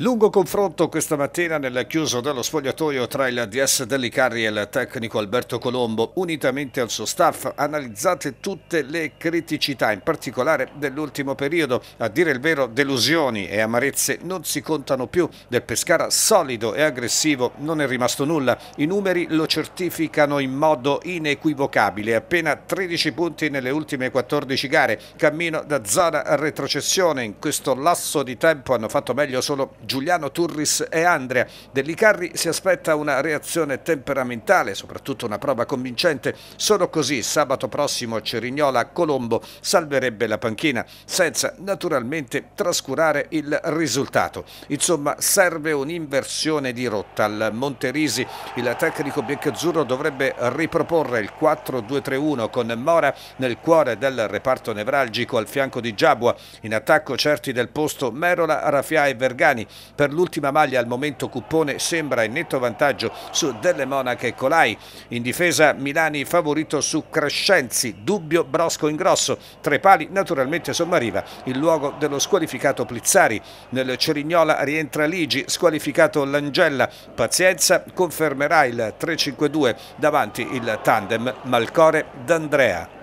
Lungo confronto questa mattina nel chiuso dello spogliatoio tra il DS Dellicarri e il tecnico Alberto Colombo, unitamente al suo staff, analizzate tutte le criticità, in particolare dell'ultimo periodo. A dire il vero, delusioni e amarezze non si contano più. Del Pescara solido e aggressivo non è rimasto nulla. I numeri lo certificano in modo inequivocabile. Appena 13 punti nelle ultime 14 gare. Cammino da zona a retrocessione. In questo lasso di tempo hanno fatto meglio solo Giuliano Turris e Andrea. Dellicarri si aspetta una reazione temperamentale, soprattutto una prova convincente. Solo così sabato prossimo Cerignola Colombo salverebbe la panchina, senza naturalmente trascurare il risultato. Insomma, serve un'inversione di rotta. Al Monterisi il tecnico biancazzurro dovrebbe riproporre il 4-2-3-1 con Mora nel cuore del reparto nevralgico al fianco di Giabua. In attacco certi del posto Merola, Rafia e Vergani. Per l'ultima maglia al momento Cuppone sembra in netto vantaggio su Delle Monache e Colai. In difesa Milani favorito su Crescenzi, dubbio Brosco in grosso. Tre pali naturalmente sommariva il luogo dello squalificato Plizzari. Nel Cerignola rientra Ligi, squalificato Langella. Pazienza confermerà il 3-5-2 davanti il tandem Malcore d'Andrea.